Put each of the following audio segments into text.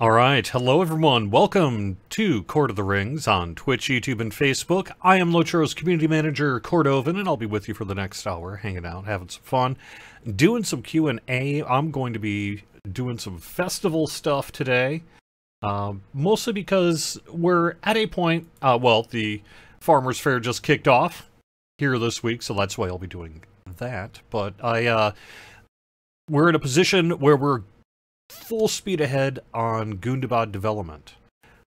All right, hello everyone. Welcome to Cord of the Rings on Twitch, YouTube, and Facebook. I am Lotro's community manager, Cordovan, and I'll be with you for the next hour, hanging out, having some fun, doing some Q and A. I'm going to be doing some festival stuff today, um, mostly because we're at a point. Uh, well, the Farmers Fair just kicked off here this week, so that's why I'll be doing that. But I, uh, we're in a position where we're full speed ahead on Gundabad development.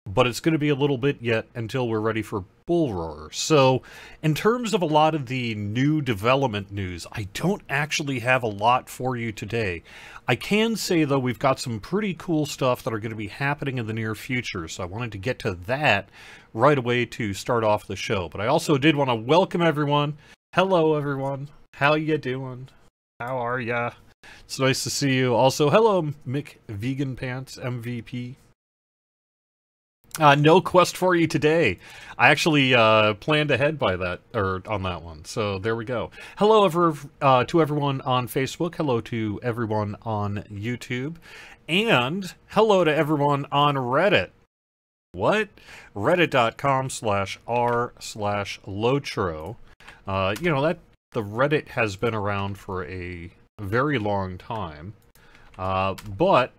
But it's going to be a little bit yet until we're ready for Bull Roar. So, in terms of a lot of the new development news, I don't actually have a lot for you today. I can say, though, we've got some pretty cool stuff that are going to be happening in the near future. So, I wanted to get to that right away to start off the show. But I also did want to welcome everyone. Hello, everyone. How you doing? How are ya? It's nice to see you. Also, hello, Mick Vegan Pants MVP. Uh, no quest for you today. I actually uh, planned ahead by that or on that one. So there we go. Hello ever uh, to everyone on Facebook. Hello to everyone on YouTube, and hello to everyone on Reddit. What? Reddit.com slash r slash Lotro. Uh, you know that the Reddit has been around for a very long time. Uh, but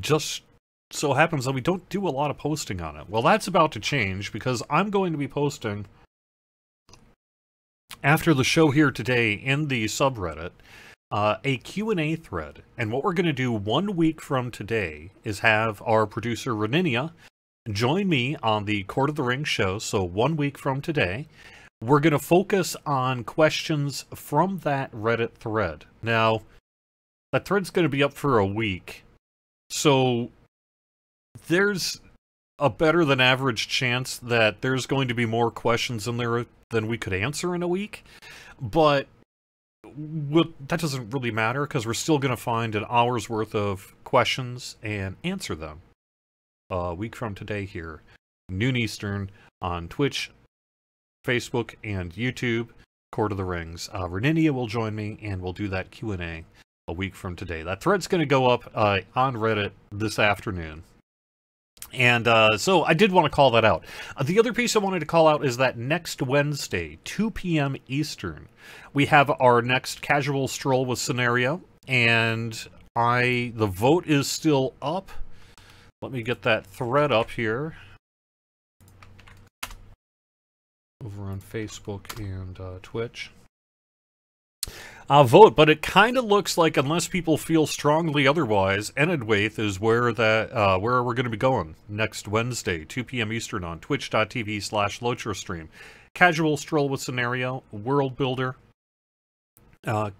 just so happens that we don't do a lot of posting on it. Well, that's about to change because I'm going to be posting after the show here today in the subreddit uh, a Q&A thread. And what we're going to do one week from today is have our producer Reninia join me on the Cord of the Ring show. So one week from today, we're going to focus on questions from that Reddit thread. Now, that thread's going to be up for a week. So there's a better than average chance that there's going to be more questions in there than we could answer in a week. But we'll, that doesn't really matter because we're still going to find an hour's worth of questions and answer them a week from today here, noon Eastern, on Twitch, Facebook, and YouTube. Cord of the Rings. Uh, Reninia will join me, and we'll do that Q&A a week from today. That thread's going to go up uh, on Reddit this afternoon. And uh, so I did want to call that out. Uh, the other piece I wanted to call out is that next Wednesday, 2 p.m. Eastern, we have our next casual stroll with scenario, and I the vote is still up. Let me get that thread up here over on Facebook and uh, Twitch. I'll vote, but it kind of looks like unless people feel strongly otherwise, Enedwaith is where that uh, where we're going to be going next Wednesday, 2 p.m. Eastern on twitch.tv slash stream. Casual stroll with scenario, world builder, uh,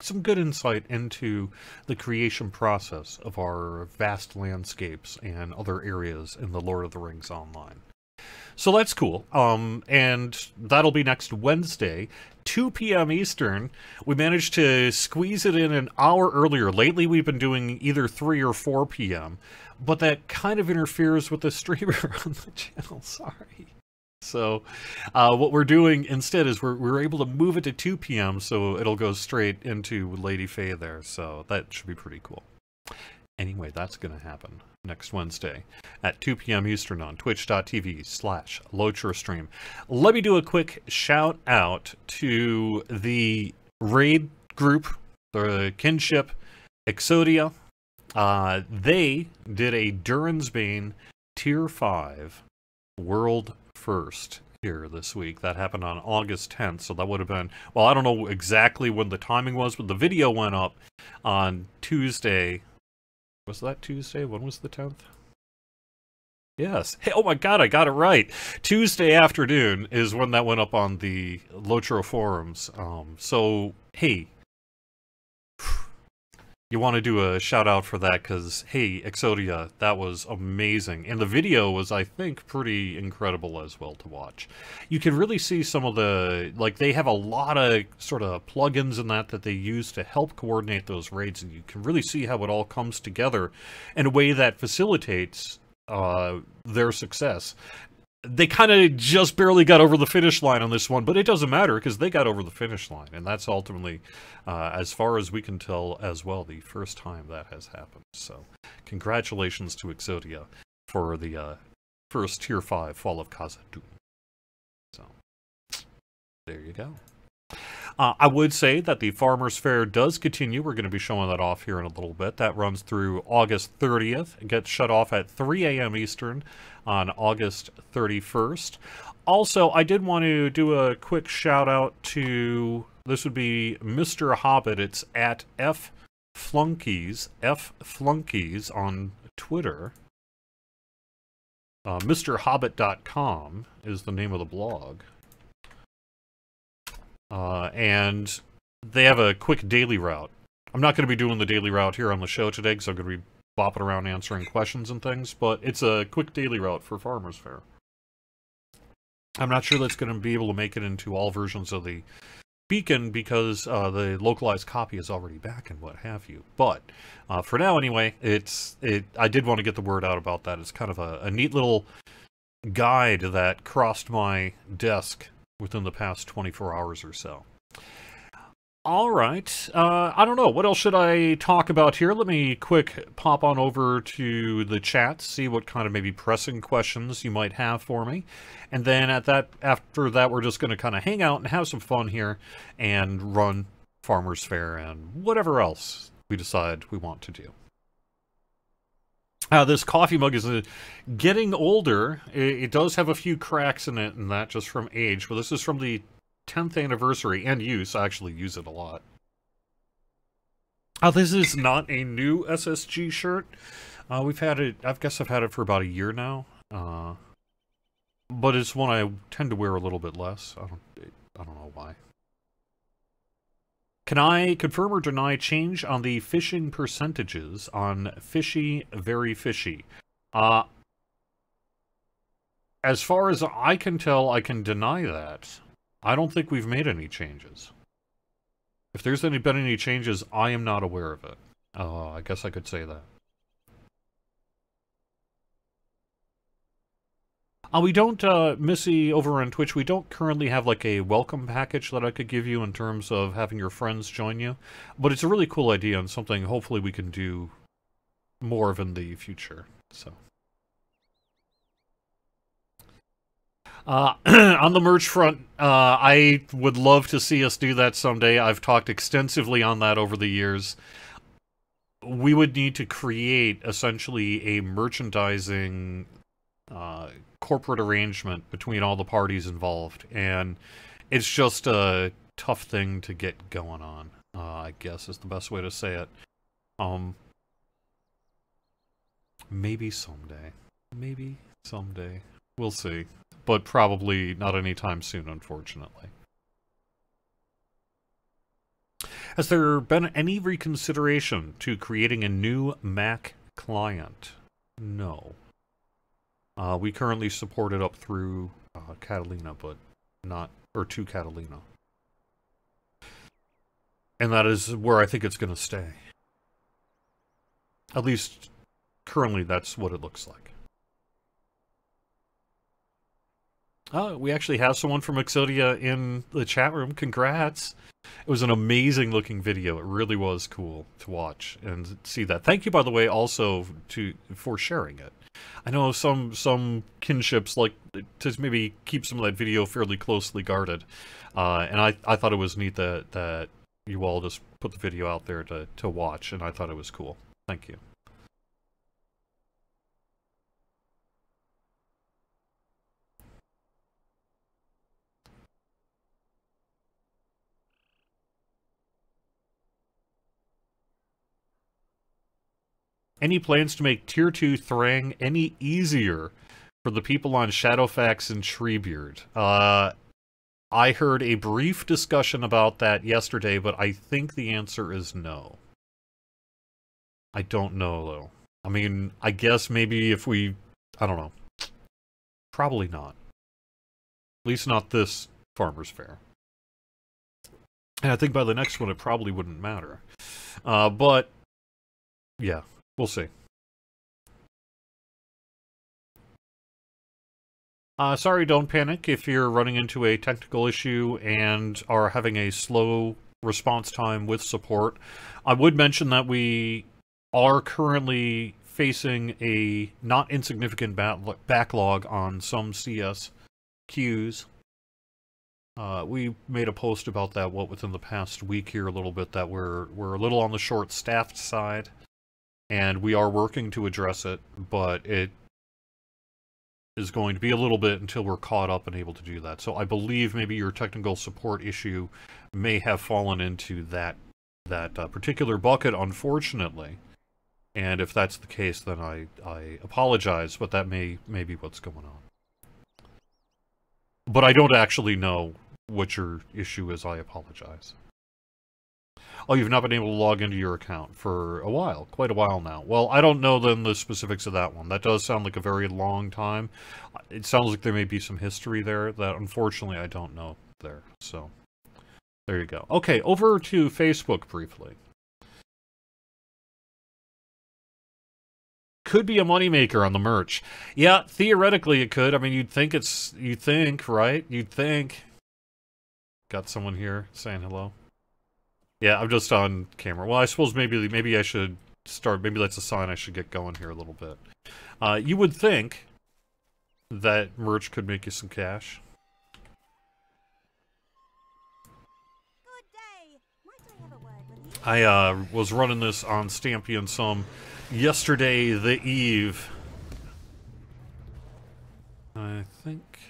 some good insight into the creation process of our vast landscapes and other areas in the Lord of the Rings Online. So that's cool. Um, and that'll be next Wednesday, 2 p.m. Eastern. We managed to squeeze it in an hour earlier. Lately, we've been doing either 3 or 4 p.m., but that kind of interferes with the streamer on the channel. Sorry. So, uh, what we're doing instead is we're, we're able to move it to 2 p.m. so it'll go straight into Lady Faye there. So, that should be pretty cool. Anyway, that's going to happen next Wednesday at 2 p.m. Eastern on twitch.tv slash stream. Let me do a quick shout out to the raid group, the kinship Exodia. Uh, they did a Durin's Bane Tier 5 World First here this week. That happened on August 10th, so that would have been, well, I don't know exactly when the timing was, but the video went up on Tuesday, was that Tuesday? When was the 10th? Yes. Hey, oh my god, I got it right. Tuesday afternoon is when that went up on the Lotro forums. Um, so, hey, you want to do a shout out for that because hey exodia that was amazing. And the video was i think pretty incredible as well to watch. You can really see some of the like they have a lot of sort of plugins in that that they use to help coordinate those raids and you can really see how it all comes together in a way that facilitates uh, their success they kind of just barely got over the finish line on this one, but it doesn't matter because they got over the finish line, and that's ultimately, uh, as far as we can tell, as well, the first time that has happened. So, congratulations to Exodia for the uh, first Tier 5 Fall of Khazad-dûm. So, there you go. Uh, I would say that the Farmers Fair does continue. We're going to be showing that off here in a little bit. That runs through August 30th. It gets shut off at 3 a.m. Eastern on August 31st. Also, I did want to do a quick shout out to this would be Mr. Hobbit. It's at F Flunkies, F Flunkies on Twitter. Uh, MrHobbit.com is the name of the blog. Uh, and they have a quick daily route. I'm not going to be doing the daily route here on the show today because I'm going to be bopping around answering questions and things, but it's a quick daily route for Farmers Fair. I'm not sure that's going to be able to make it into all versions of the beacon because uh, the localized copy is already back and what have you. But uh, for now, anyway, it's it. I did want to get the word out about that. It's kind of a, a neat little guide that crossed my desk within the past 24 hours or so. All right. Uh, I don't know. What else should I talk about here? Let me quick pop on over to the chat, see what kind of maybe pressing questions you might have for me. And then at that, after that, we're just going to kind of hang out and have some fun here and run Farmer's Fair and whatever else we decide we want to do. Uh, this coffee mug is uh, getting older. It, it, does have a few cracks in it, and that just from age. But this is from the 10th anniversary and use. I actually use it a lot. Uh, this is not a new SSG shirt. Uh, we've had it, I guess I've had it for about a year now. Uh, but it's one I tend to wear a little bit less. I don't, I don't know why. Can I confirm or deny change on the fishing percentages on fishy, very fishy? Uh, as far as I can tell, I can deny that. I don't think we've made any changes. If there's any, been any changes, I am not aware of it. Uh, I guess I could say that. Uh, we don't, uh, Missy, over on Twitch, we don't currently have like a welcome package that I could give you in terms of having your friends join you. But it's a really cool idea and something hopefully we can do more of in the future. So. Uh, on the merch front, uh, I would love to see us do that someday. I've talked extensively on that over the years. We would need to create essentially a merchandising uh, corporate arrangement between all the parties involved, and it's just a tough thing to get going on. Uh, I guess is the best way to say it. Um, maybe someday, maybe someday, we'll see, but probably not anytime soon, unfortunately. Has there been any reconsideration to creating a new Mac client? No. Uh, we currently support it up through uh, Catalina, but not, or to Catalina. And that is where I think it's going to stay. At least, currently, that's what it looks like. Oh, we actually have someone from Exodia in the chat room. Congrats. It was an amazing looking video. It really was cool to watch and see that. Thank you, by the way, also to for sharing it. I know some some kinships like to maybe keep some of that video fairly closely guarded, uh, and I I thought it was neat that that you all just put the video out there to to watch, and I thought it was cool. Thank you. Any plans to make Tier 2 Thrang any easier for the people on Shadowfax and Treebeard? Uh, I heard a brief discussion about that yesterday, but I think the answer is no. I don't know, though. I mean, I guess maybe if we... I don't know. Probably not. At least not this Farmer's Fair. And I think by the next one it probably wouldn't matter. Uh, but, yeah, We'll see. Uh, sorry, don't panic if you're running into a technical issue and are having a slow response time with support. I would mention that we are currently facing a not insignificant backlog on some CS queues. Uh, we made a post about that, what, within the past week here a little bit, that we're, we're a little on the short-staffed side, and we are working to address it, but it is going to be a little bit until we're caught up and able to do that. So I believe maybe your technical support issue may have fallen into that that uh, particular bucket, unfortunately. And if that's the case, then I, I apologize, but that may, may be what's going on. But I don't actually know what your issue is. I apologize. Oh, you've not been able to log into your account for a while, quite a while now. Well, I don't know then the specifics of that one. That does sound like a very long time. It sounds like there may be some history there that unfortunately I don't know there. So, there you go. Okay, over to Facebook briefly. could be a moneymaker on the merch. Yeah, theoretically it could. I mean, you'd think it's, you think, right? You'd think. Got someone here saying hello. Yeah, I'm just on camera. Well, I suppose maybe maybe I should start. Maybe that's a sign I should get going here a little bit. Uh, you would think that merch could make you some cash. I uh, was running this on Stampy and some yesterday the eve. I think.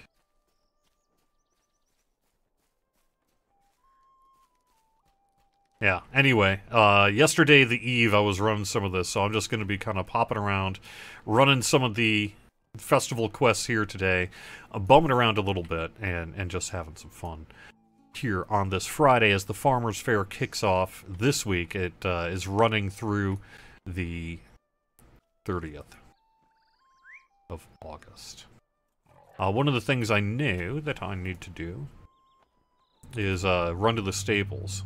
Yeah, anyway, uh, yesterday the eve I was running some of this, so I'm just going to be kind of popping around, running some of the festival quests here today, uh, bumming around a little bit, and, and just having some fun here on this Friday as the Farmers Fair kicks off this week. It uh, is running through the 30th of August. Uh, one of the things I knew that I need to do is uh, run to the stables.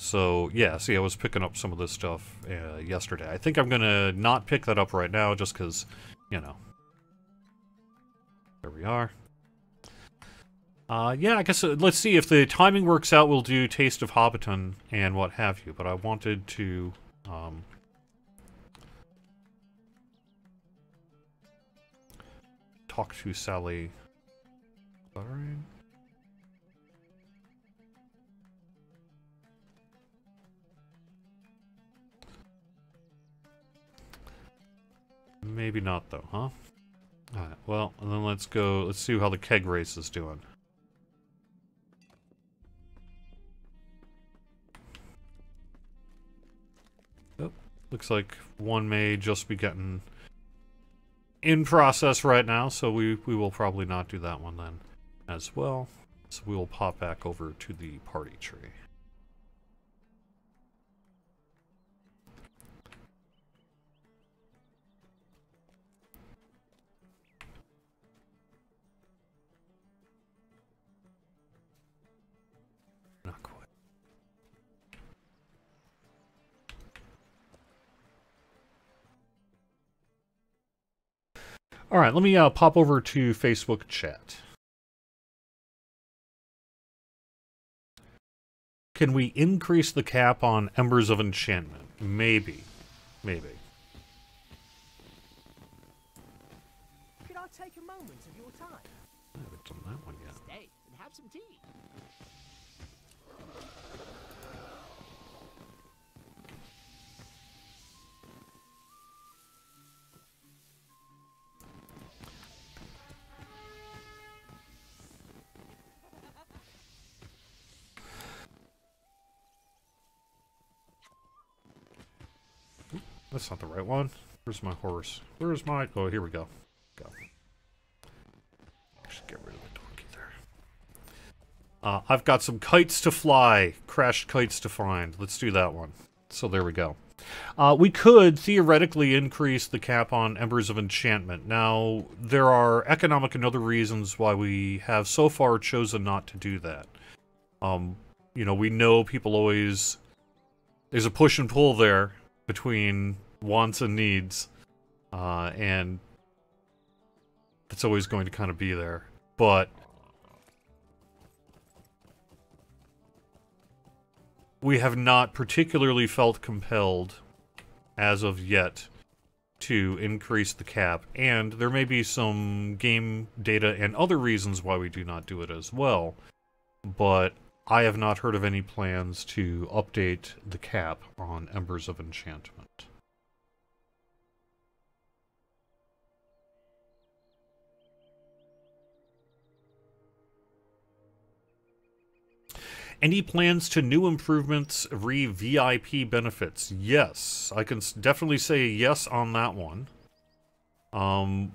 So, yeah, see, I was picking up some of this stuff uh, yesterday. I think I'm going to not pick that up right now just because, you know. There we are. Uh, yeah, I guess uh, let's see if the timing works out. We'll do Taste of Hobbiton and what have you. But I wanted to um, talk to Sally. Maybe not though, huh? Alright, well, then let's go, let's see how the keg race is doing. Oh, looks like one may just be getting in process right now, so we, we will probably not do that one then as well. So we will pop back over to the party tree. All right, let me uh, pop over to Facebook chat. Can we increase the cap on Embers of Enchantment? Maybe. Maybe. That's not the right one. Where's my horse? Where's my... Oh, here we go. Go. Get rid of the donkey there. Uh, I've got some kites to fly. Crashed kites to find. Let's do that one. So there we go. Uh, we could theoretically increase the cap on Embers of Enchantment. Now, there are economic and other reasons why we have so far chosen not to do that. Um, you know, we know people always... There's a push and pull there between wants and needs. Uh, and that's always going to kind of be there. But we have not particularly felt compelled, as of yet, to increase the cap, and there may be some game data and other reasons why we do not do it as well, but I have not heard of any plans to update the cap on Embers of Enchantment. Any plans to new improvements re VIP benefits? Yes, I can definitely say yes on that one. Um,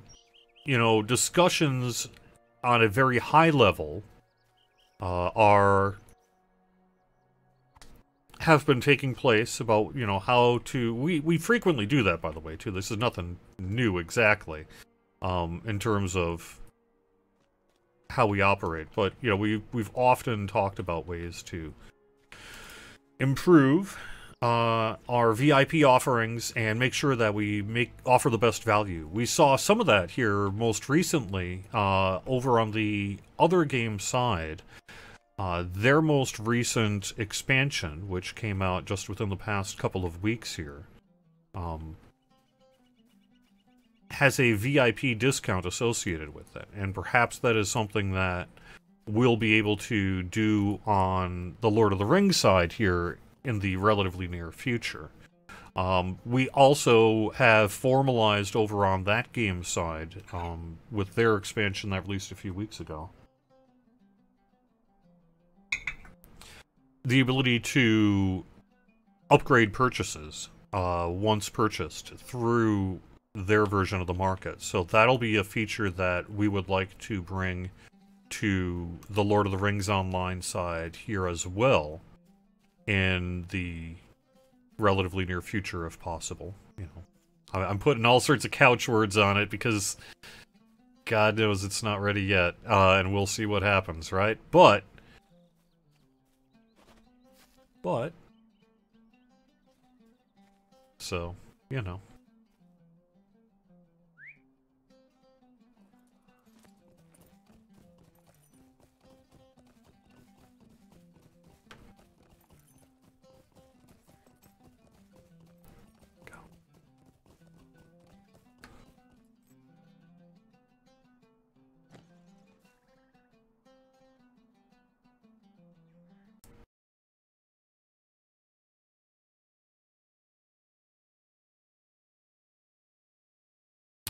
you know, discussions on a very high level uh, are have been taking place about you know how to we we frequently do that by the way too this is nothing new exactly um in terms of how we operate. But you know, we we've often talked about ways to improve uh, our VIP offerings and make sure that we make offer the best value. We saw some of that here most recently uh, over on the other game side. Uh, their most recent expansion, which came out just within the past couple of weeks here, um, has a VIP discount associated with it. And perhaps that is something that we'll be able to do on the Lord of the Rings side here in the relatively near future. Um, we also have formalized over on that game side um, with their expansion that released a few weeks ago. The ability to upgrade purchases uh, once purchased through their version of the market. So that'll be a feature that we would like to bring to the Lord of the Rings Online side here as well in the relatively near future if possible. You know, I'm putting all sorts of couch words on it because God knows it's not ready yet, uh, and we'll see what happens, right? But, but, so, you know.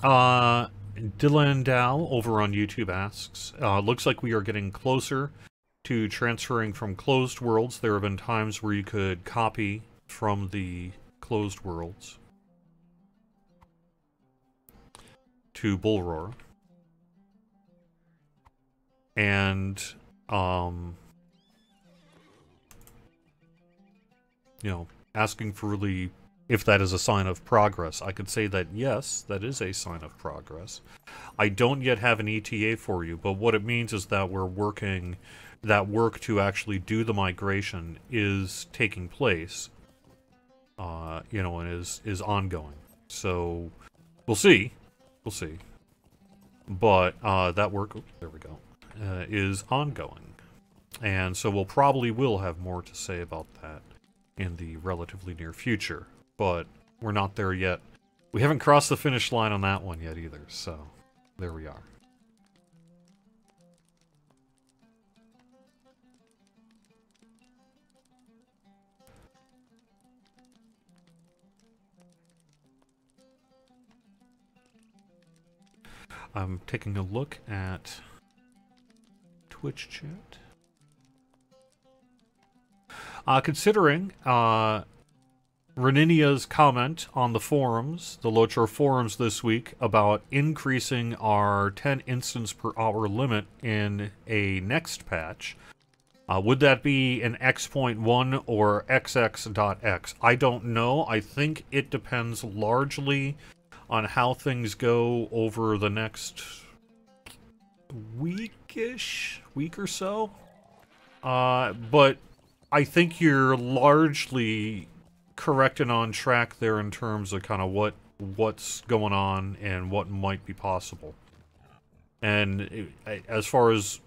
Uh, Dylan Dow over on YouTube asks, uh, looks like we are getting closer to transferring from closed worlds. There have been times where you could copy from the closed worlds to Bullroar. And, um, you know, asking for really if that is a sign of progress. I could say that yes, that is a sign of progress. I don't yet have an ETA for you, but what it means is that we're working, that work to actually do the migration is taking place, uh, you know, and is, is ongoing. So, we'll see. We'll see. But uh, that work, oh, there we go, uh, is ongoing. And so we'll probably will have more to say about that in the relatively near future but we're not there yet. We haven't crossed the finish line on that one yet either, so there we are. I'm taking a look at Twitch chat. Uh, considering uh, Reninia's comment on the forums, the Lotro forums this week, about increasing our 10 instance per hour limit in a next patch. Uh, would that be an X.1 or XX.X? I don't know. I think it depends largely on how things go over the next weekish, week or so. Uh, but I think you're largely correct and on track there in terms of kind of what what's going on and what might be possible. And as far as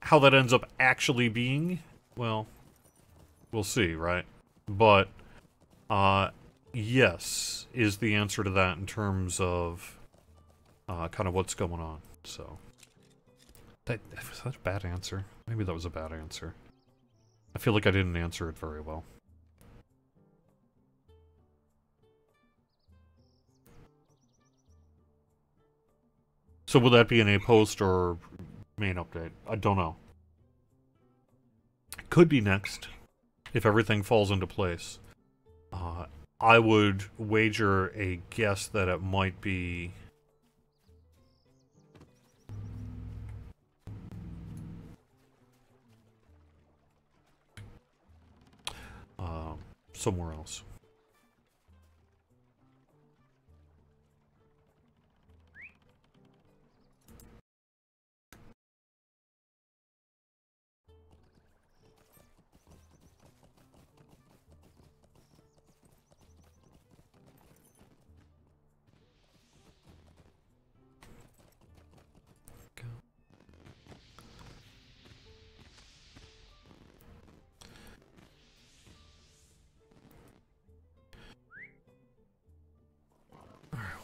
how that ends up actually being, well, we'll see, right? But, uh, yes, is the answer to that in terms of uh, kind of what's going on. So, that, was that a bad answer? Maybe that was a bad answer. I feel like I didn't answer it very well. So will that be in a post or main update? I don't know. Could be next, if everything falls into place. Uh, I would wager a guess that it might be... Uh, somewhere else.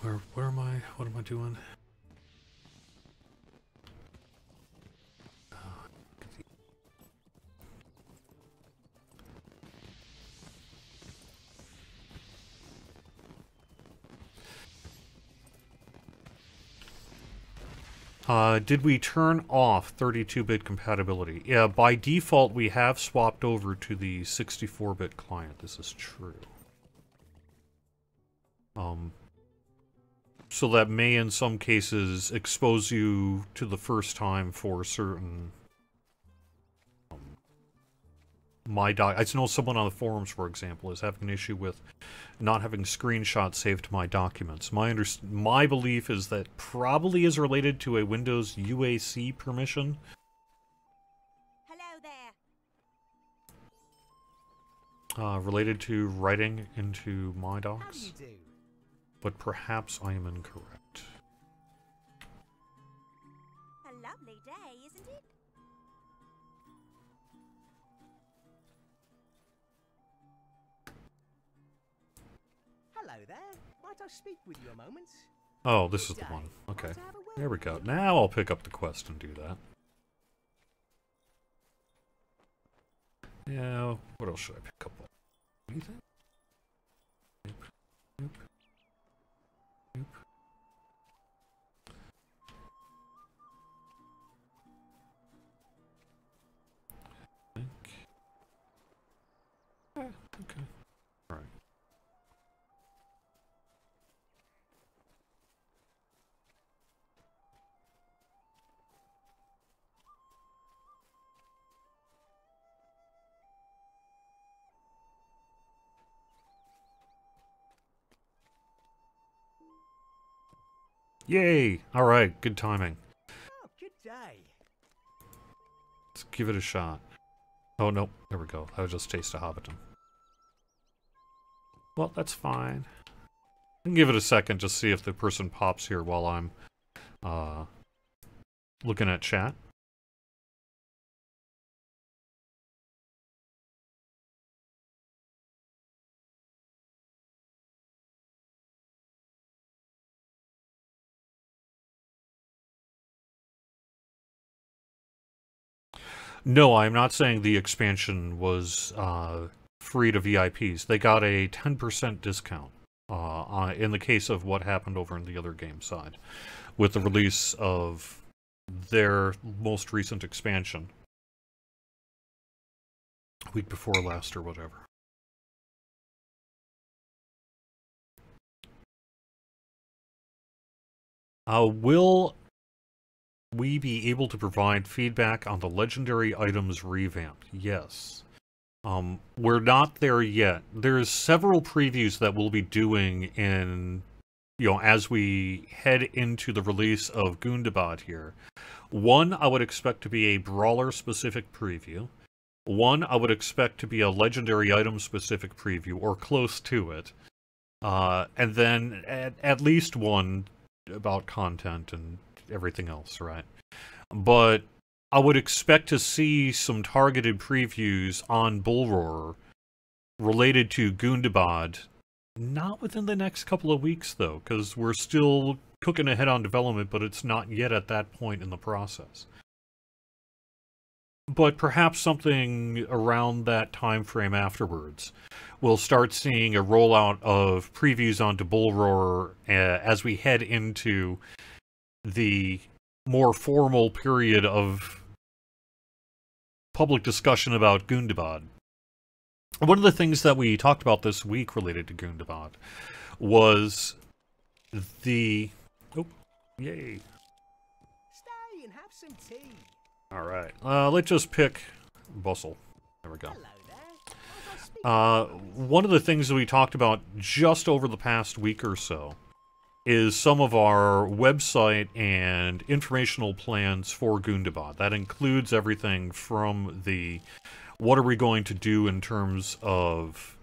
Where, where am I? What am I doing? Uh, did we turn off 32-bit compatibility? Yeah, by default we have swapped over to the 64-bit client. This is true. Um, so that may in some cases expose you to the first time for certain um, my doc I know someone on the forums for example is having an issue with not having screenshots saved to my documents. My under my belief is that probably is related to a Windows UAC permission. Hello there. uh, related to writing into my docs but perhaps I am incorrect. A lovely day, isn't it? Hello there. Might I speak with you a moment? Oh, this is the one. Okay. There we go. Now I'll pick up the quest and do that. Yeah, what else should I pick up? Anything? Nope. Nope. Nope. Eh, okay. Alright. Yay! Alright, good timing. Oh, good day. Let's give it a shot. Oh, no. There we go. I was just Taste of Hobbiton. Well, that's fine. I can give it a second, just see if the person pops here while I'm uh, looking at chat. No, I'm not saying the expansion was uh, free to VIPs. They got a 10% discount uh, in the case of what happened over in the other game side with the release of their most recent expansion. Week before last or whatever. Uh, will we be able to provide feedback on the legendary items revamp? Yes. Um, we're not there yet. There's several previews that we'll be doing in, you know, as we head into the release of Gundabad here. One, I would expect to be a brawler-specific preview. One, I would expect to be a legendary item-specific preview, or close to it. Uh, and then at, at least one about content and everything else, right? But I would expect to see some targeted previews on Bullroarer related to Gundabad, not within the next couple of weeks, though, because we're still cooking ahead on development, but it's not yet at that point in the process. But perhaps something around that time frame afterwards. We'll start seeing a rollout of previews onto Bullroarer uh, as we head into the more formal period of public discussion about Gundabad. One of the things that we talked about this week related to Gundabad was the... Oh, yay. Stay and have some tea. Alright, uh, let's just pick Bustle. There we go. Hello there. Might I speak Uh, one of the things that we talked about just over the past week or so is some of our website and informational plans for Gundabad. That includes everything from the what are we going to do in terms of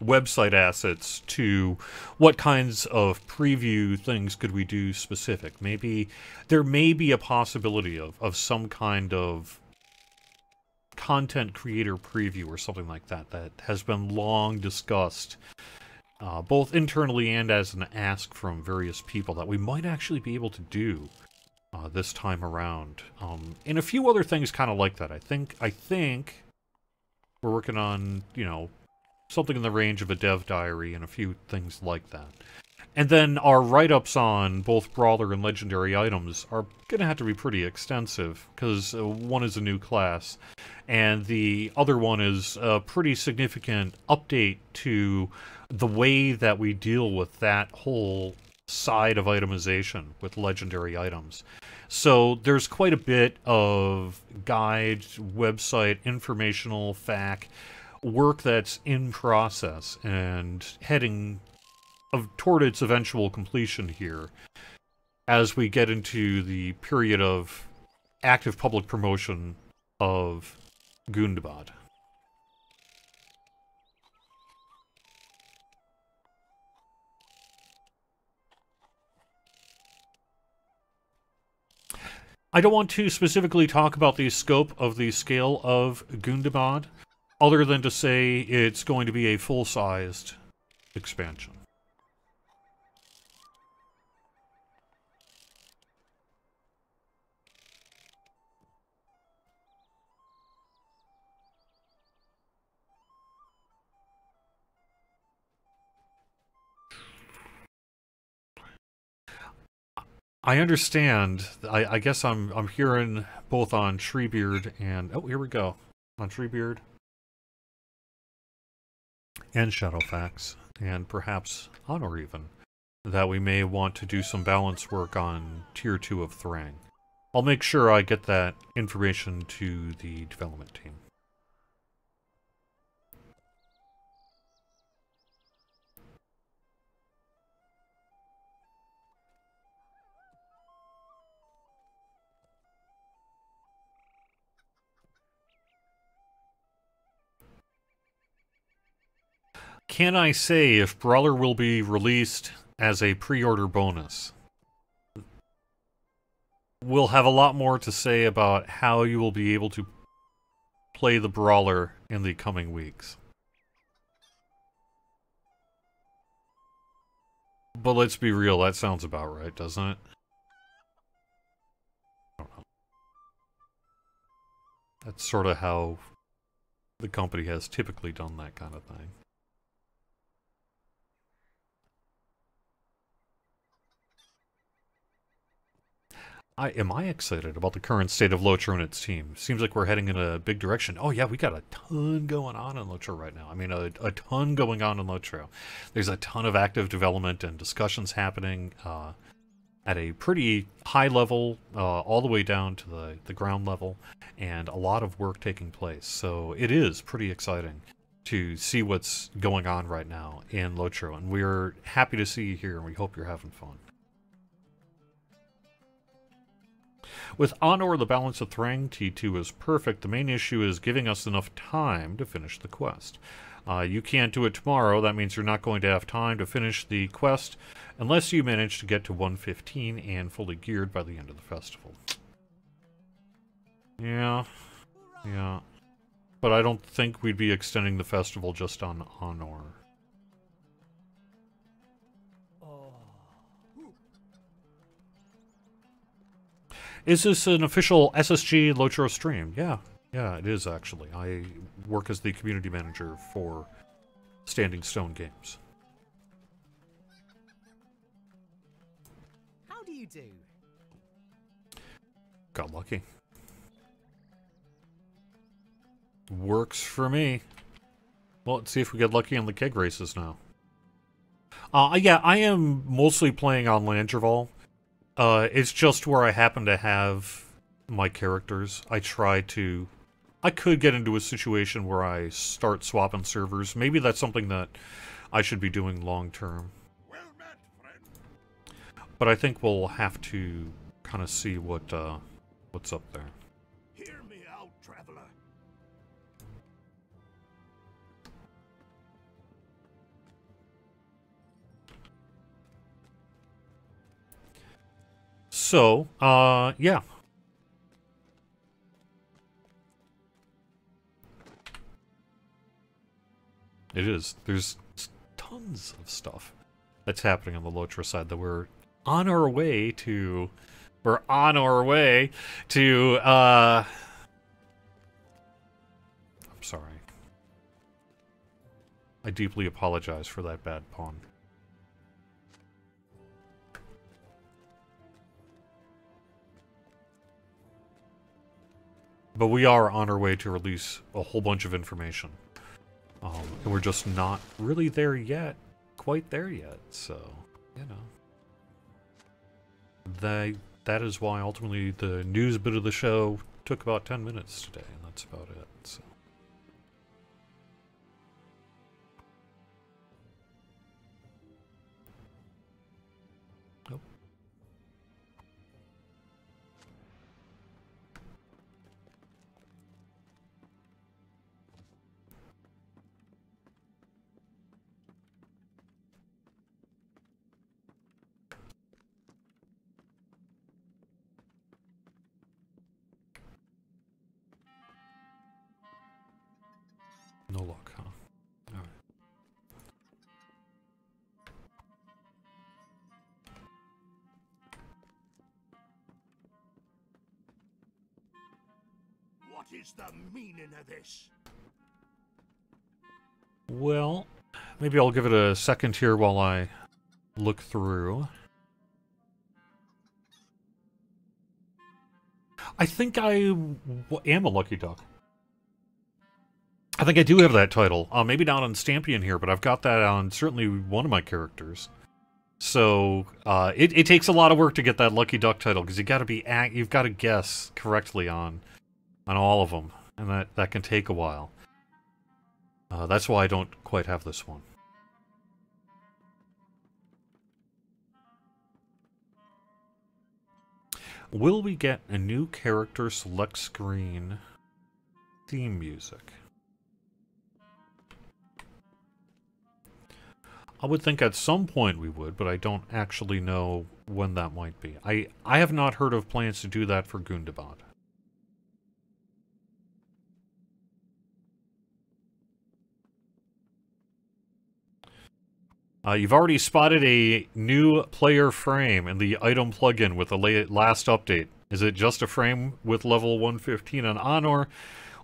website assets to what kinds of preview things could we do specific. Maybe there may be a possibility of, of some kind of content creator preview or something like that that has been long discussed uh, both internally and as an ask from various people that we might actually be able to do uh, this time around. Um, and a few other things kind of like that. I think I think we're working on you know something in the range of a dev diary and a few things like that. And then our write-ups on both Brawler and Legendary items are going to have to be pretty extensive, because uh, one is a new class, and the other one is a pretty significant update to the way that we deal with that whole side of itemization with Legendary items. So there's quite a bit of guide, website, informational, FAQ, work that's in process and heading of, toward its eventual completion here as we get into the period of active public promotion of Gundabad. I don't want to specifically talk about the scope of the scale of Gundabad, other than to say it's going to be a full-sized expansion. I understand. I, I guess I'm I'm hearing both on Treebeard and oh here we go on Treebeard and Shadowfax and perhaps Anor even that we may want to do some balance work on Tier Two of Thrang. I'll make sure I get that information to the development team. Can I say if Brawler will be released as a pre-order bonus? We'll have a lot more to say about how you will be able to play the Brawler in the coming weeks. But let's be real, that sounds about right, doesn't it? That's sort of how the company has typically done that kind of thing. I am I excited about the current state of Lotro and its team. Seems like we're heading in a big direction. Oh yeah, we got a ton going on in Lotro right now. I mean, a, a ton going on in Lotro. There's a ton of active development and discussions happening uh, at a pretty high level, uh, all the way down to the, the ground level, and a lot of work taking place. So it is pretty exciting to see what's going on right now in Lotro, and we're happy to see you here, and we hope you're having fun. With Anor, the balance of Thrang, T2 is perfect. The main issue is giving us enough time to finish the quest. Uh, you can't do it tomorrow. That means you're not going to have time to finish the quest unless you manage to get to 115 and fully geared by the end of the festival. Yeah. Yeah. But I don't think we'd be extending the festival just on Anor. Is this an official SSG Lotro stream? Yeah. Yeah, it is actually. I work as the community manager for Standing Stone Games. How do you do? Got lucky. Works for me. Well, let's see if we get lucky on the keg races now. Uh, yeah, I am mostly playing on Landroval. Uh, it's just where I happen to have my characters. I try to... I could get into a situation where I start swapping servers. Maybe that's something that I should be doing long term. Well met. But I think we'll have to kind of see what uh, what's up there. So, uh, yeah. It is. There's tons of stuff that's happening on the Lotro side that we're on our way to. We're on our way to. Uh, I'm sorry. I deeply apologize for that bad pun. But we are on our way to release a whole bunch of information. Um, and we're just not really there yet. Quite there yet, so, you know. That, that is why ultimately the news bit of the show took about 10 minutes today, and that's about it, What is the meaning of this? Well, maybe I'll give it a second here while I look through. I think I am a lucky duck. I think I do have that title. Uh, maybe not on Stampion here, but I've got that on certainly one of my characters. So uh, it, it takes a lot of work to get that lucky duck title because you got to be ac- you've got to guess correctly on on all of them, and that that can take a while. Uh, that's why I don't quite have this one. Will we get a new character select screen theme music? I would think at some point we would, but I don't actually know when that might be. I, I have not heard of plans to do that for Gundabad. Uh, you've already spotted a new player frame in the item plugin with the la last update. Is it just a frame with level 115 on Anor,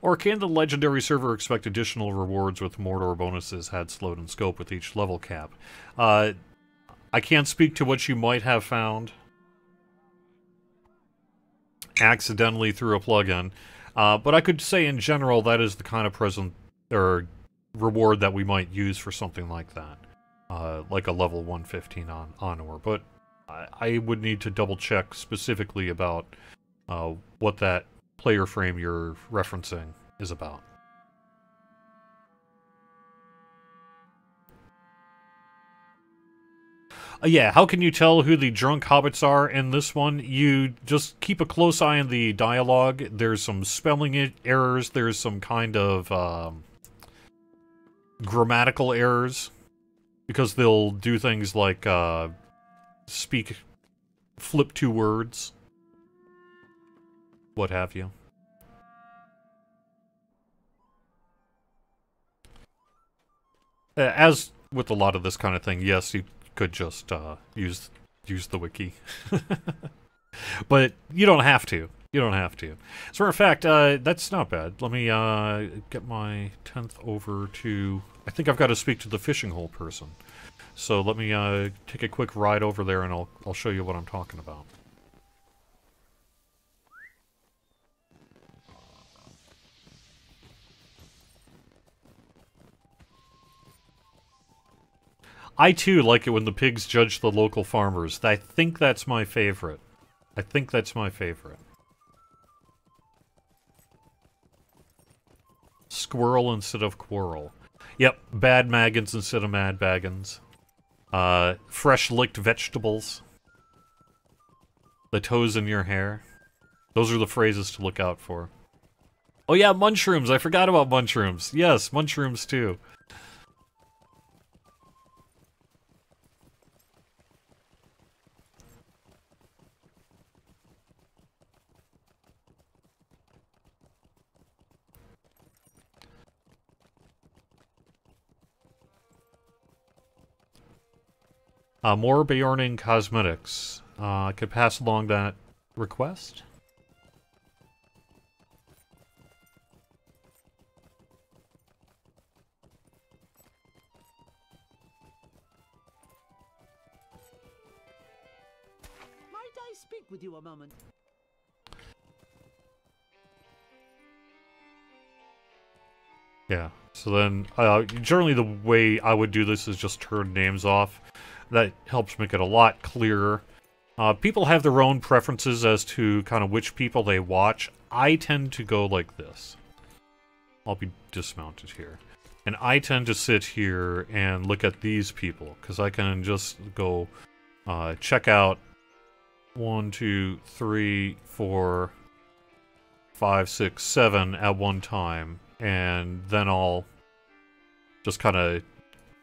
or can the legendary server expect additional rewards with Mordor bonuses had slowed in scope with each level cap? Uh, I can't speak to what you might have found accidentally through a plugin, uh, but I could say in general that is the kind of present or reward that we might use for something like that uh, like a level 115 on Anor, but I, I would need to double check specifically about uh, what that player frame you're referencing is about. Uh, yeah, how can you tell who the drunk hobbits are in this one? You just keep a close eye on the dialogue. There's some spelling errors. There's some kind of um, grammatical errors because they'll do things like uh, speak, flip two words, what have you. As with a lot of this kind of thing, yes, you could just uh, use use the wiki, but you don't have to. You don't have to. As a matter of fact, uh, that's not bad. Let me uh, get my tenth over to. I think I've got to speak to the fishing hole person. So let me uh, take a quick ride over there, and I'll I'll show you what I'm talking about. I too like it when the pigs judge the local farmers. I think that's my favorite. I think that's my favorite. Squirrel instead of quarrel. Yep, bad Maggins instead of mad Baggins. Uh, fresh licked vegetables. The toes in your hair. Those are the phrases to look out for. Oh yeah, munshrooms. I forgot about munshrooms. Yes, munshrooms too. Uh, more Beorning Cosmetics. Uh, I could pass along that request. Might I speak with you a moment? Yeah. So then, uh, generally the way I would do this is just turn names off. That helps make it a lot clearer. Uh, people have their own preferences as to kind of which people they watch. I tend to go like this. I'll be dismounted here. And I tend to sit here and look at these people, because I can just go uh, check out one, two, three, four, five, six, seven at one time, and then I'll just kind of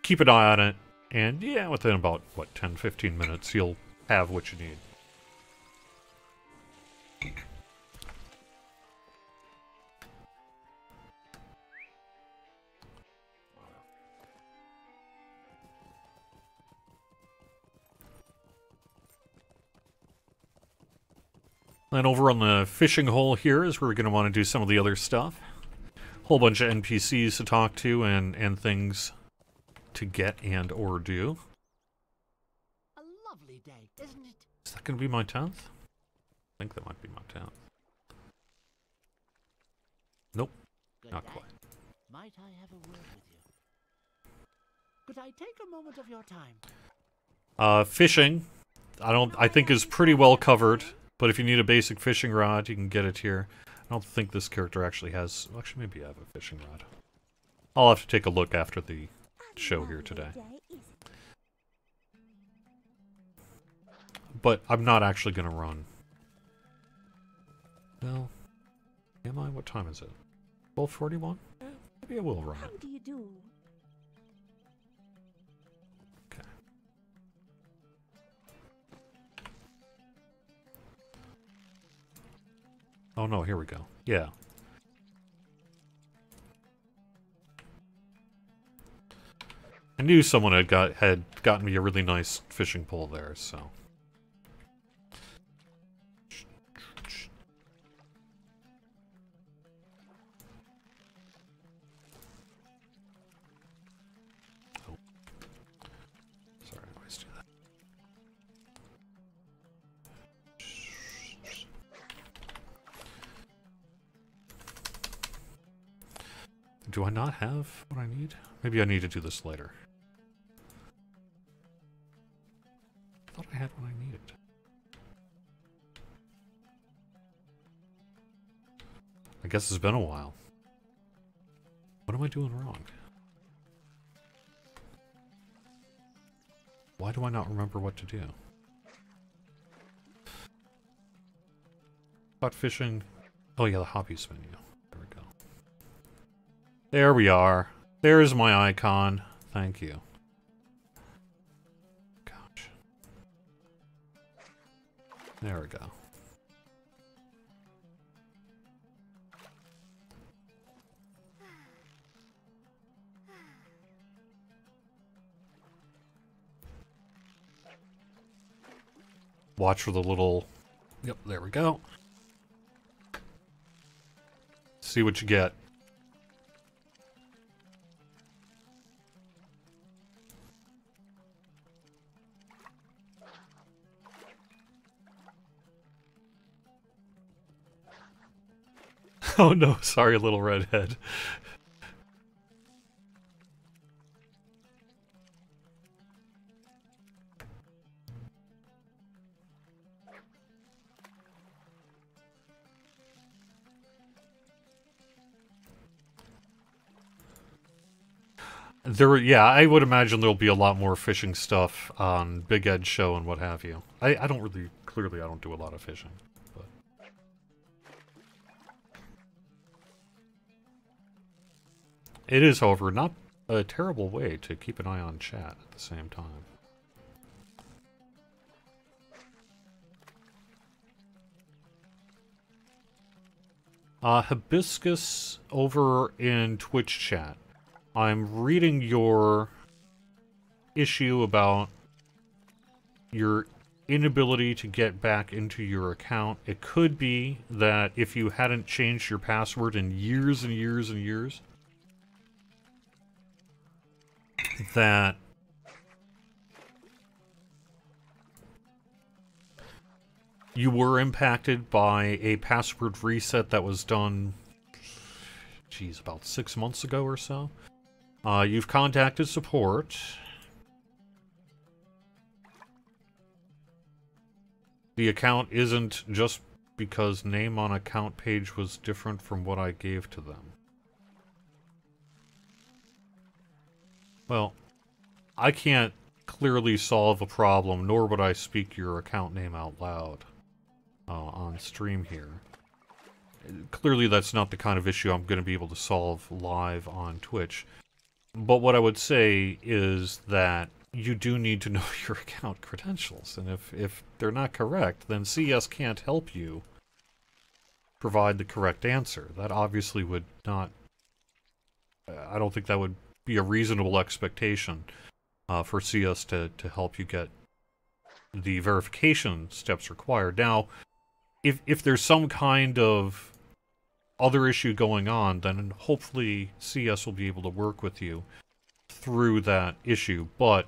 keep an eye on it, and yeah, within about, what, 10, 15 minutes, you'll have what you need. Then over on the fishing hole here is where we're going to want to do some of the other stuff. Whole bunch of NPCs to talk to and, and things to get and or do. A lovely day, isn't it? Is that going to be my 10th? I think that might be my 10th. Nope, Good not day. quite. Might I have a word with you? Could I take a moment of your time? Uh, fishing, I don't, I think is pretty well covered. But if you need a basic fishing rod, you can get it here. I don't think this character actually has, actually maybe I have a fishing rod. I'll have to take a look after the show here today. But I'm not actually going to run. Well, am I? What time is it? 1241? Eh, maybe I will run How do you do? Okay. Oh no, here we go. Yeah. I knew someone had got had gotten me a really nice fishing pole there, so. Do I not have what I need? Maybe I need to do this later. Thought I had what I needed. I guess it's been a while. What am I doing wrong? Why do I not remember what to do? Caught fishing. Oh yeah, the hobbies menu. There we go. There we are. There's my icon. Thank you. There we go. Watch for the little... Yep, there we go. See what you get. Oh no, sorry, little redhead. There, yeah, I would imagine there'll be a lot more fishing stuff on Big Ed Show and what have you. I, I don't really, clearly I don't do a lot of fishing, It is, however, not a terrible way to keep an eye on chat at the same time. Uh, Hibiscus over in Twitch chat. I'm reading your issue about your inability to get back into your account. It could be that if you hadn't changed your password in years and years and years, that you were impacted by a password reset that was done, geez, about six months ago or so. Uh, you've contacted support. The account isn't just because name on account page was different from what I gave to them. Well, I can't clearly solve a problem, nor would I speak your account name out loud uh, on stream here. Clearly that's not the kind of issue I'm going to be able to solve live on Twitch. But what I would say is that you do need to know your account credentials, and if, if they're not correct, then CS can't help you provide the correct answer. That obviously would not... I don't think that would be a reasonable expectation uh, for CS to, to help you get the verification steps required. Now, if, if there's some kind of other issue going on, then hopefully CS will be able to work with you through that issue. But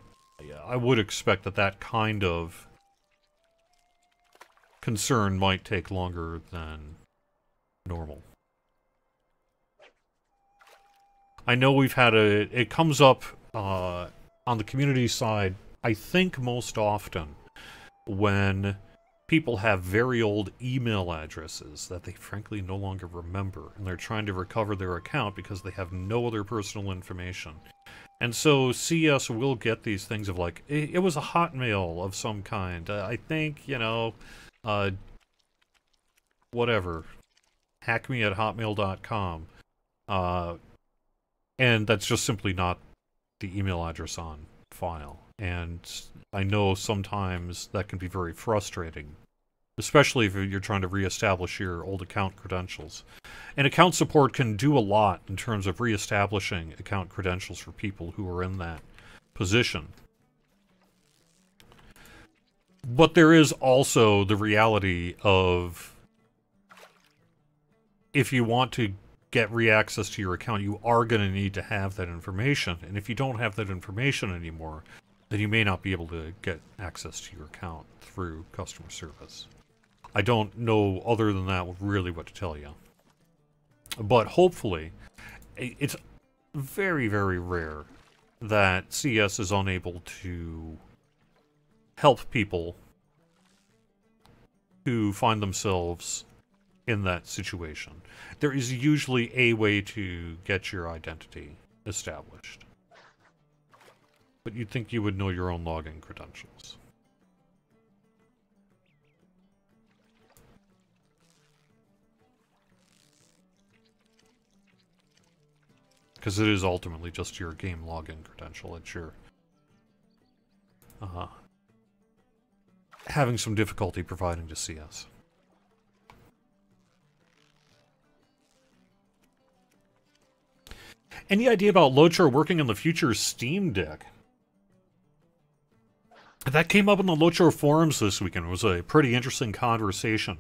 I would expect that that kind of concern might take longer than normal. I know we've had a... It comes up uh, on the community side, I think most often, when people have very old email addresses that they frankly no longer remember, and they're trying to recover their account because they have no other personal information. And so CS will get these things of like, it, was a hotmail of some kind. Uh, I think, you know, uh, whatever. Hack me at hotmail.com. Uh, and that's just simply not the email address on file. And I know sometimes that can be very frustrating especially if you're trying to reestablish your old account credentials. And account support can do a lot in terms of reestablishing account credentials for people who are in that position. But there is also the reality of if you want to get re-access to your account, you are going to need to have that information. And if you don't have that information anymore, then you may not be able to get access to your account through customer service. I don't know other than that really what to tell you. But hopefully, it's very, very rare that CS is unable to help people who find themselves in that situation. There is usually a way to get your identity established. But you'd think you would know your own login credentials. because it is ultimately just your game login credential. It's your uh, huh. having some difficulty providing to CS. Any idea about Lotro working on the future Steam Deck? That came up in the Lotro forums this weekend. It was a pretty interesting conversation.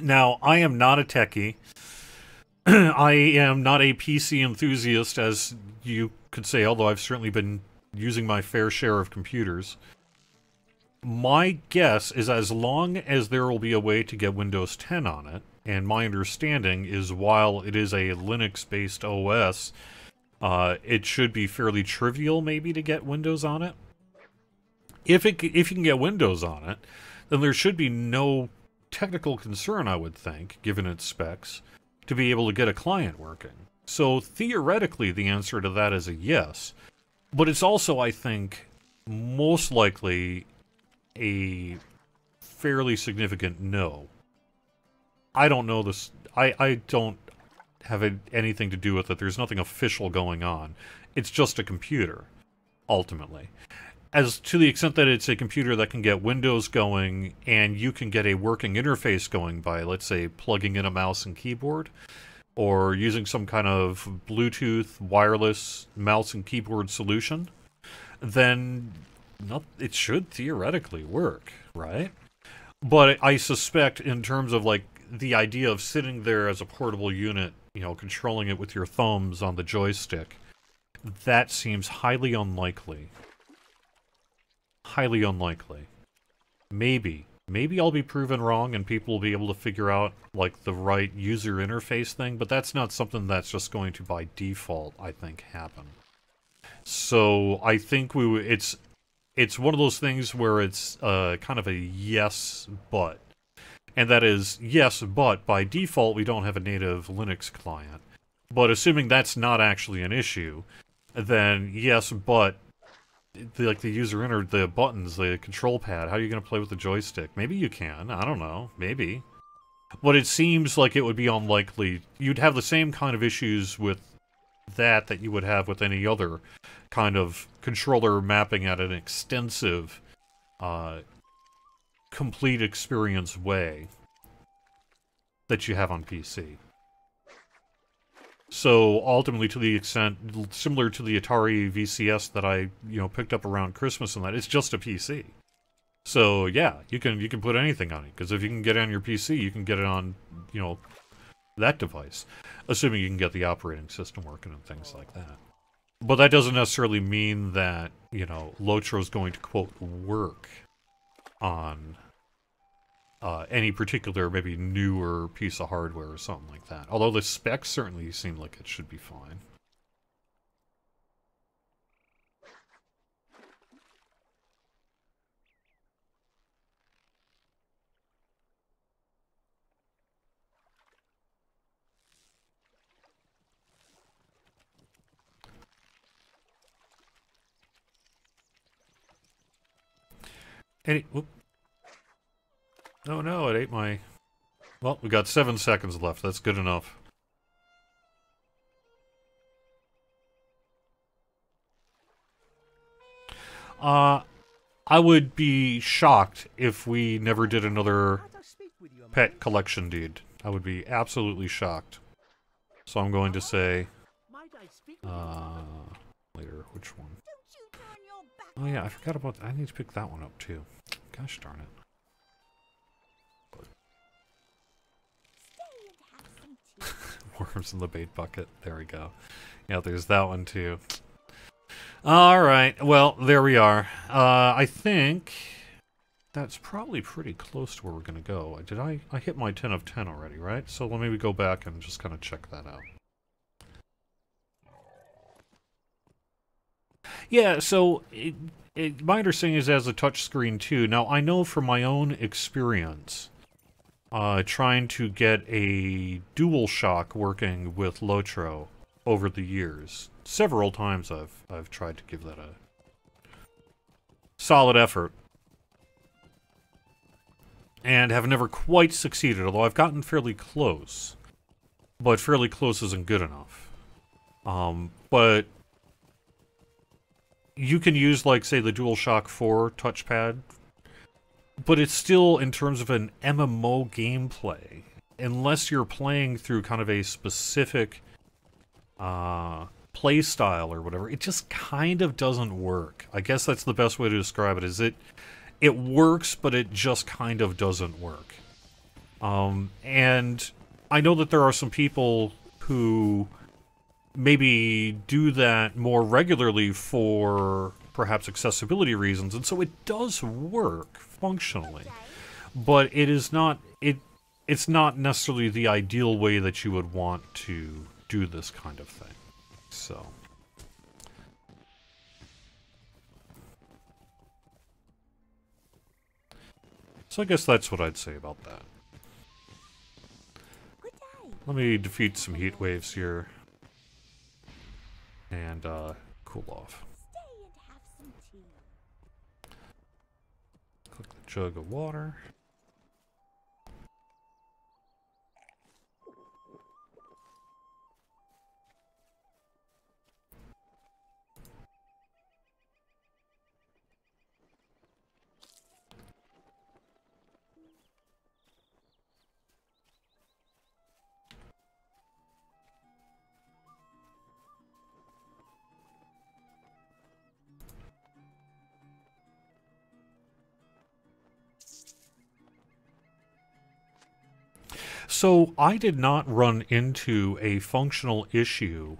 Now, I am not a techie. I am not a PC enthusiast, as you could say, although I've certainly been using my fair share of computers. My guess is as long as there will be a way to get Windows 10 on it, and my understanding is while it is a Linux-based OS, uh, it should be fairly trivial maybe to get Windows on it. If it if you can get Windows on it, then there should be no technical concern, I would think, given its specs, to be able to get a client working. So theoretically, the answer to that is a yes. But it's also, I think, most likely a fairly significant no. I don't know this. I, I don't have anything to do with it. There's nothing official going on. It's just a computer, ultimately. As to the extent that it's a computer that can get Windows going and you can get a working interface going by, let's say, plugging in a mouse and keyboard, or using some kind of Bluetooth wireless mouse and keyboard solution, then not, it should theoretically work, right? But I suspect in terms of like the idea of sitting there as a portable unit, you know, controlling it with your thumbs on the joystick, that seems highly unlikely. Highly unlikely. Maybe. Maybe I'll be proven wrong and people will be able to figure out, like, the right user interface thing, but that's not something that's just going to, by default, I think, happen. So, I think we it's it's one of those things where it's uh, kind of a yes, but and that is, yes, but by default we don't have a native Linux client. But assuming that's not actually an issue, then yes, but the, like the user enter the buttons, the control pad, how are you going to play with the joystick? Maybe you can. I don't know. Maybe. But it seems like it would be unlikely. You'd have the same kind of issues with that that you would have with any other kind of controller mapping at an extensive uh, complete experience way that you have on PC. So ultimately, to the extent similar to the Atari VCS that I you know picked up around Christmas and that, it's just a PC. So yeah, you can you can put anything on it because if you can get it on your PC, you can get it on you know that device, assuming you can get the operating system working and things like that. But that doesn't necessarily mean that you know Lotro is going to quote work on uh, any particular, maybe newer piece of hardware or something like that. Although the specs certainly seem like it should be fine. Any, whoop, Oh no, it ate my... Well, we got seven seconds left. That's good enough. Uh, I would be shocked if we never did another pet collection deed. I would be absolutely shocked. So I'm going to say... Uh, later, which one? Oh yeah, I forgot about... I need to pick that one up too. Gosh darn it. Worms in the bait bucket. There we go. Yeah, there's that one too. Alright, well, there we are. Uh, I think that's probably pretty close to where we're going to go. Did I... I hit my 10 of 10 already, right? So let me go back and just kind of check that out. Yeah, so it, it, my understanding is as a touchscreen too. Now, I know from my own experience uh, trying to get a DualShock working with Lotro over the years. Several times I've I've tried to give that a solid effort. And have never quite succeeded, although I've gotten fairly close. But fairly close isn't good enough. Um, but you can use, like, say, the DualShock 4 touchpad, but it's still, in terms of an MMO gameplay, unless you're playing through kind of a specific uh, play style or whatever, it just kind of doesn't work. I guess that's the best way to describe it. Is it it works, but it just kind of doesn't work. Um, and I know that there are some people who maybe do that more regularly for perhaps accessibility reasons, and so it does work functionally. But it is not it it's not necessarily the ideal way that you would want to do this kind of thing. So So I guess that's what I'd say about that. Let me defeat some heat waves here. And, uh, cool off. Stay and have some tea. Click the jug of water. So I did not run into a functional issue.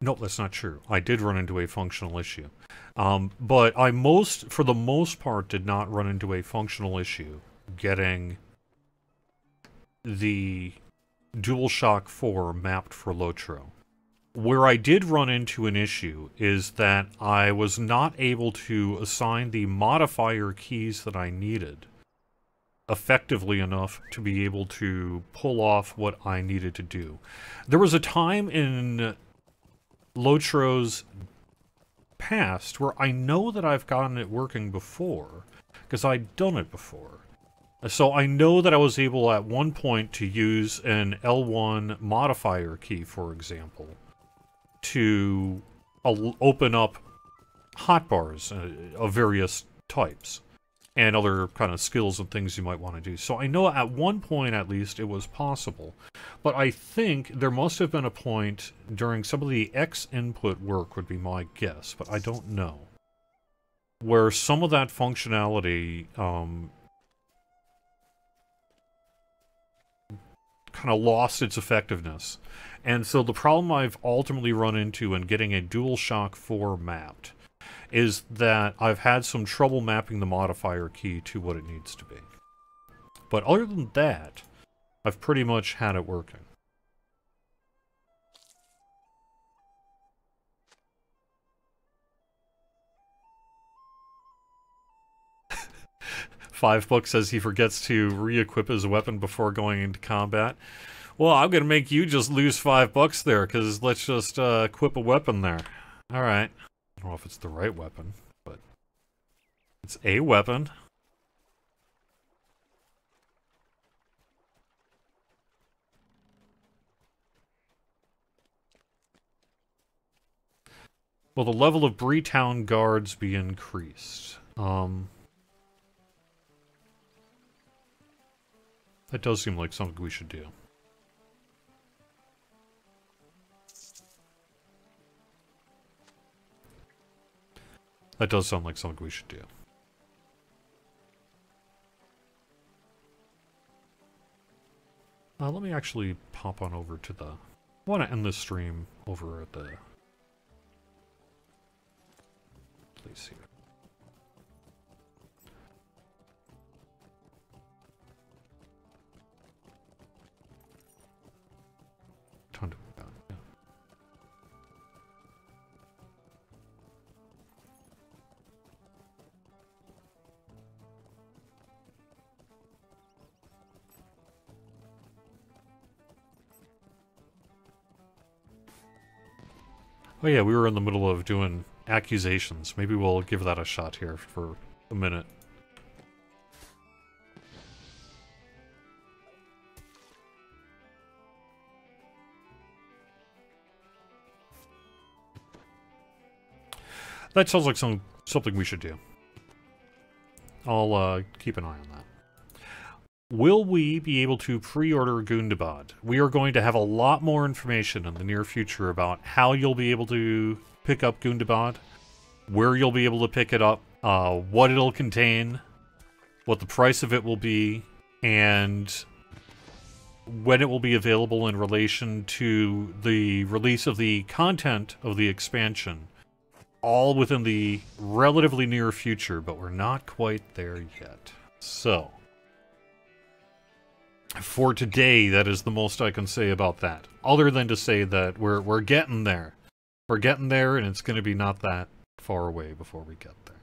No, that's not true. I did run into a functional issue. Um, but I most, for the most part, did not run into a functional issue getting the DualShock 4 mapped for Lotro. Where I did run into an issue is that I was not able to assign the modifier keys that I needed effectively enough to be able to pull off what I needed to do. There was a time in Lotro's past where I know that I've gotten it working before, because I'd done it before. So I know that I was able at one point to use an L1 modifier key, for example, to open up hotbars uh, of various types and other kind of skills and things you might want to do. So I know at one point at least it was possible. But I think there must have been a point during some of the X input work would be my guess, but I don't know. Where some of that functionality um, kind of lost its effectiveness. And so the problem I've ultimately run into in getting a DualShock 4 mapped is that I've had some trouble mapping the modifier key to what it needs to be. But other than that, I've pretty much had it working. Five Book says he forgets to re-equip his weapon before going into combat. Well, I'm gonna make you just lose five bucks there, because let's just uh, equip a weapon there. Alright. I don't know if it's the right weapon, but it's a weapon. Will the level of Breetown guards be increased? Um, that does seem like something we should do. That does sound like something we should do. Uh, let me actually pop on over to the... I want to end this stream over at the... Please here. Oh yeah, we were in the middle of doing accusations. Maybe we'll give that a shot here for a minute. That sounds like some something we should do. I'll uh, keep an eye on that. Will we be able to pre-order Gundabad? We are going to have a lot more information in the near future about how you'll be able to pick up Gundabad, where you'll be able to pick it up, uh, what it'll contain, what the price of it will be, and when it will be available in relation to the release of the content of the expansion. All within the relatively near future, but we're not quite there yet. So, for today, that is the most I can say about that. Other than to say that we're we're getting there. We're getting there, and it's going to be not that far away before we get there.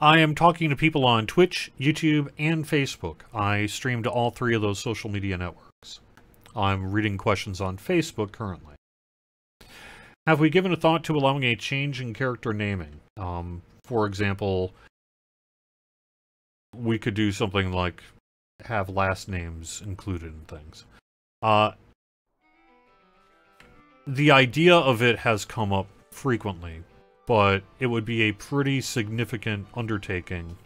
I am talking to people on Twitch, YouTube, and Facebook. I stream to all three of those social media networks. I'm reading questions on Facebook currently. Have we given a thought to allowing a change in character naming? Um, for example, we could do something like have last names included in things. Uh, the idea of it has come up frequently, but it would be a pretty significant undertaking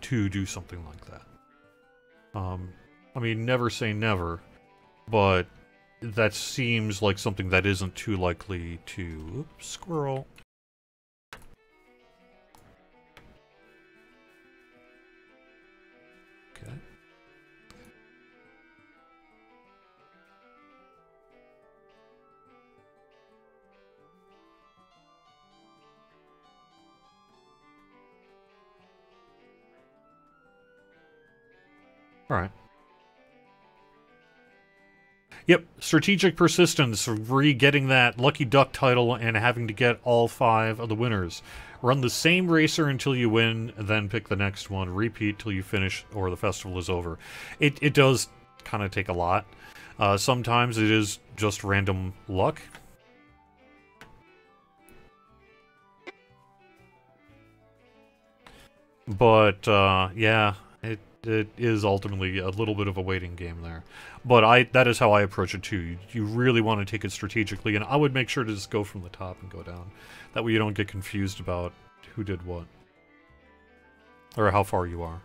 to do something like that. Um, I mean, never say never, but that seems like something that isn't too likely to... Oops, squirrel. Alright. Yep, strategic persistence, re-getting that lucky duck title and having to get all five of the winners. Run the same racer until you win, then pick the next one. Repeat till you finish or the festival is over. It, it does kind of take a lot. Uh, sometimes it is just random luck. But, uh, yeah, it it is ultimately a little bit of a waiting game there. But I that is how I approach it too. You, you really want to take it strategically, and I would make sure to just go from the top and go down. That way you don't get confused about who did what. Or how far you are.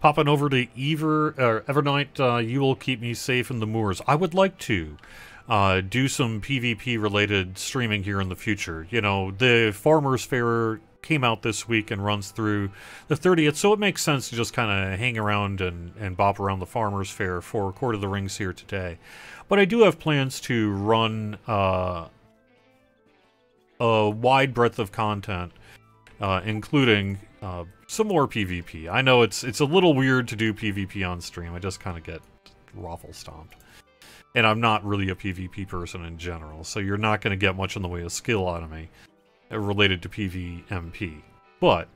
Popping over to Ever or Evernight, uh, you will keep me safe in the moors. I would like to uh, do some PvP related streaming here in the future. You know, the Farmers Fair came out this week and runs through the 30th, so it makes sense to just kind of hang around and, and bop around the Farmers Fair for Cord of the Rings here today. But I do have plans to run uh, a wide breadth of content, uh, including uh, some more PvP. I know it's it's a little weird to do PvP on stream. I just kind of get raffle stomped. And I'm not really a PvP person in general, so you're not going to get much in the way of skill out of me uh, related to PvMP. But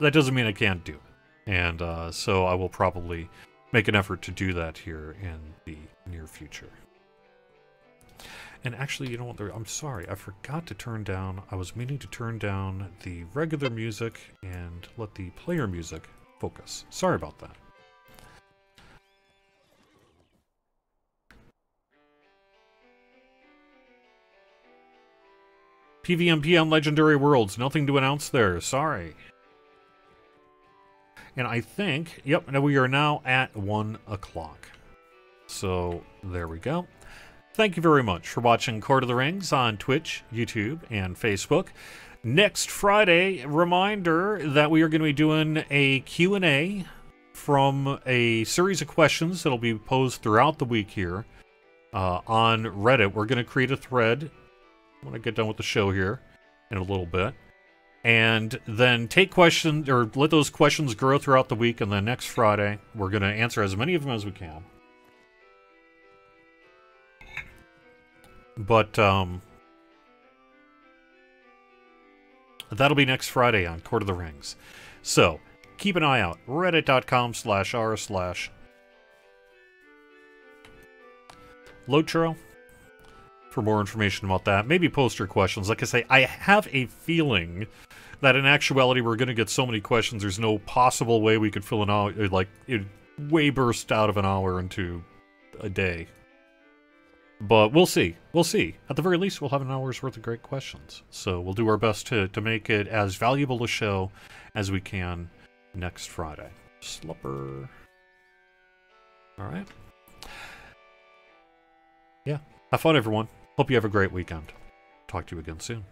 that doesn't mean I can't do it. And uh, so I will probably make an effort to do that here in the near future. And actually, you know what? I'm sorry. I forgot to turn down... I was meaning to turn down the regular music and let the player music focus. Sorry about that. PvMP on Legendary Worlds. Nothing to announce there. Sorry. And I think... Yep, and we are now at 1 o'clock. So, there we go. Thank you very much for watching Cord of the Rings on Twitch, YouTube, and Facebook. Next Friday, reminder that we are going to be doing a Q&A from a series of questions that'll be posed throughout the week here uh, on Reddit. We're going to create a thread when I get done with the show here in a little bit. And then take questions, or let those questions grow throughout the week. And then next Friday, we're going to answer as many of them as we can. But, um, that'll be next Friday on Cord of the Rings. So, keep an eye out. Reddit.com slash r slash Lotro for more information about that. Maybe post your questions. Like I say, I have a feeling that in actuality we're going to get so many questions. There's no possible way we could fill an hour, like it way burst out of an hour into a day. But we'll see. We'll see. At the very least, we'll have an hour's worth of great questions. So we'll do our best to, to make it as valuable a show as we can next Friday. Slupper. All right. Yeah. Have fun, everyone. Hope you have a great weekend. Talk to you again soon.